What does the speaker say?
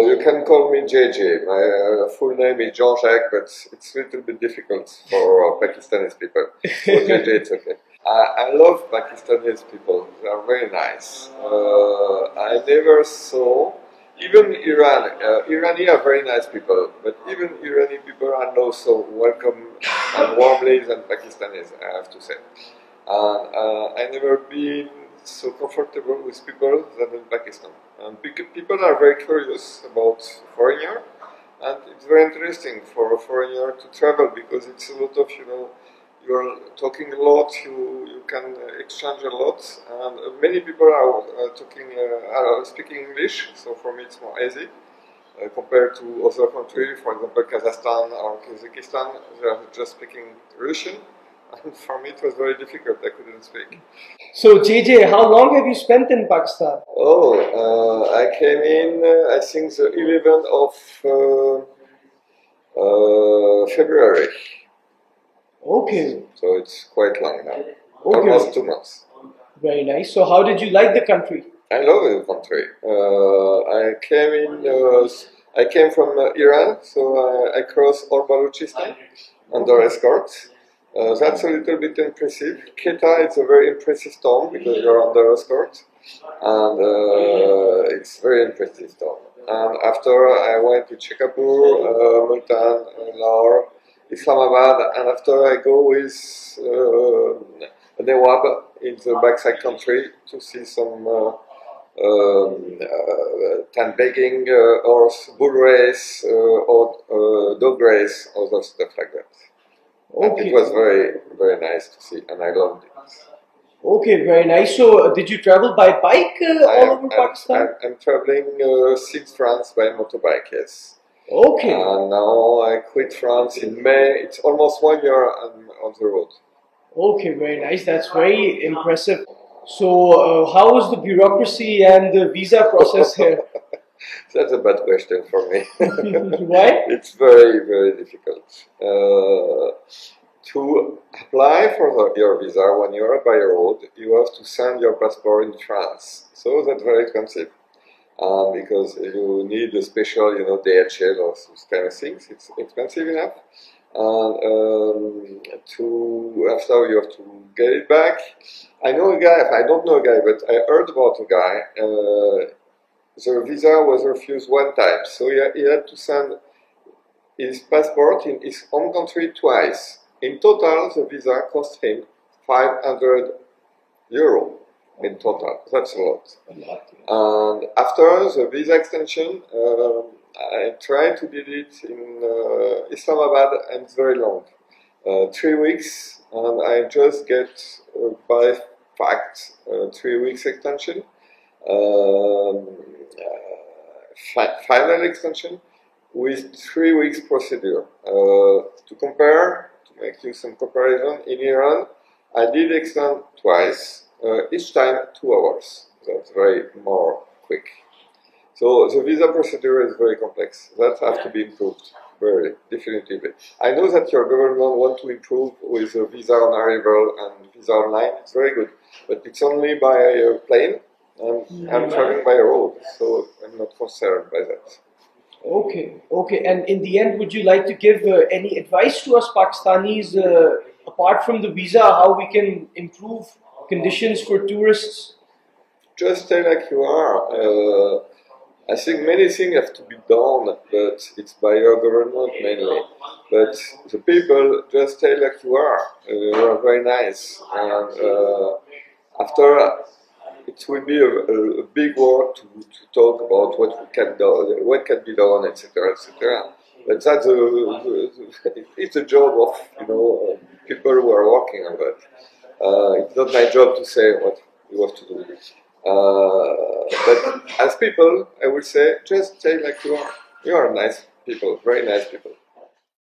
So you can call me JJ. My uh, full name is Jean Jacques, but it's a little bit difficult for Pakistani people. So JJ, it's okay. I, I love Pakistani people. They are very nice. Uh, I never saw even Iran, uh, Irani are very nice people, but even Irani people are not so welcome and warmly than Pakistanis, I have to say. And uh, I never been so comfortable with people than in Pakistan. And people are very curious about foreigner, and it's very interesting for a foreigner to travel because it's a lot of you know you're talking a lot, you, you can exchange a lot, and many people are uh, talking, uh, are speaking English, so for me it's more easy. Uh, compared to other countries, for example Kazakhstan or Kazakhstan, they are just speaking Russian, for me it was very difficult, I couldn't speak. So JJ, how long have you spent in Pakistan? Oh, uh, I came in, uh, I think the 11th of uh, February. Okay. So it's quite long now. Okay. Almost two months. Very nice. So how did you like the country? I love the country. Uh, I came in. Uh, I came from uh, Iran, so uh, I crossed all Balochistan under escort. Uh, that's a little bit impressive. Quetta is a very impressive town because you're under escort, and uh, it's very impressive town. And after I went to Shikarpur, Multan, Lahore, Islamabad, and after I go with uh, Nawab in the backside country to see some uh, um, uh, begging, uh, or bull race, uh, or uh, dog race, that stuff like that. Okay. it was very, very nice to see, and I loved it. Okay, very nice. So, uh, did you travel by bike uh, all am, over Pakistan? I'm, I'm traveling uh, since France by motorbike, yes. Okay. And now I quit France in May. It's almost one year I'm on the road. Okay, very nice. That's very impressive. So, uh, how was the bureaucracy and the visa process here? That's a bad question for me. Why? It's very, very difficult. Uh, to apply for the, your visa when you are by road, you have to send your passport in France. So that's very expensive um, because you need a special, you know, DHL or some kind of things. It's expensive enough. And um, to after you have to get it back. I know a guy. I don't know a guy, but I heard about a guy. Uh, the visa was refused one time, so he, he had to send his passport in his home country twice. In total, the visa cost him 500 euro in total. That's a lot. A lot. And after the visa extension, um, I tried to get it in uh, Islamabad and it's very long. Uh, three weeks, and I just get uh, by fact uh, three weeks extension. Um, final extension with three weeks procedure. Uh, to compare, to make you some comparison, in Iran, I did extend twice uh, each time two hours. That's very more quick. So the visa procedure is very complex. That has to be improved very definitively. I know that your government want to improve with visa on arrival and visa online. It's very good, but it's only by plane, and I'm traveling by road, so I'm not concerned by that. Okay, okay. And in the end, would you like to give uh, any advice to us Pakistanis, uh, apart from the visa, how we can improve conditions for tourists? Just stay like you are. Uh, I think many things have to be done, but it's by your government mainly. But the people just stay like you are. Uh, you are very nice, and uh, after it will be a, a, big work to, to, talk about what we can do, what can be done, etc., etc. But that's a, it's a job of you know people who are working on that. Uh, it's not my job to say what you have to do. Uh, but as people, I would say, just stay like you are. You are nice people, very nice people.